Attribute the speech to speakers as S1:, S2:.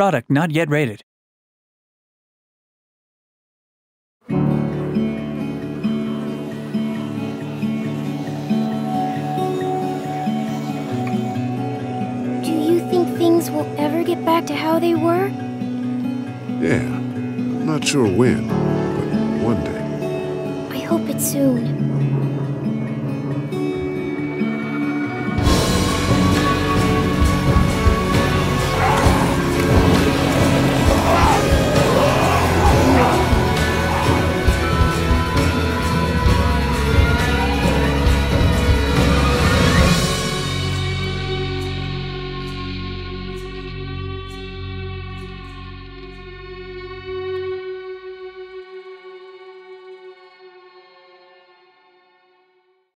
S1: Product not yet rated.
S2: Do you think things will ever get back to how they were?
S3: Yeah. I'm not sure when, but one day.
S2: I hope it's soon.